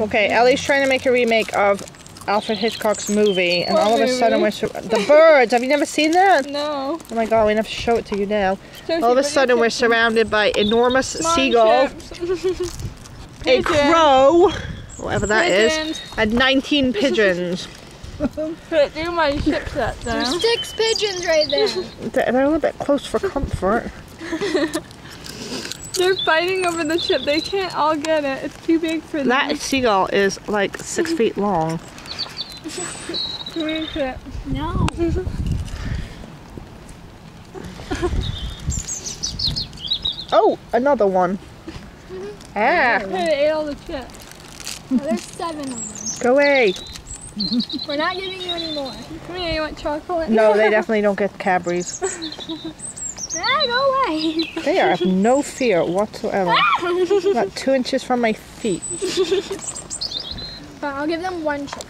Okay, Ellie's trying to make a remake of Alfred Hitchcock's movie, and What all of a sudden we're sur- the birds. Have you never seen that? No. Oh my god, we have to show it to you now. Sophie, All of a sudden we're surrounded by enormous seagulls, a crow, whatever that is, Pigeons. and 19 pigeons. Put do my chip set down. There's six pigeons right there. They're they're a little bit close for comfort. They're fighting over the chip. They can't all get it. It's too big for them. That seagull is like six feet long. Come here, chip. No. Oh, another one. Ah, Hey, they ate all the chips. Oh, there's seven of them. go away. We're not giving you any more. Come here, you want chocolate? No, they definitely don't get Cadbury's. Ah, go away. They are of no fear whatsoever. About two inches from my feet. Fine, I'll give them one chip.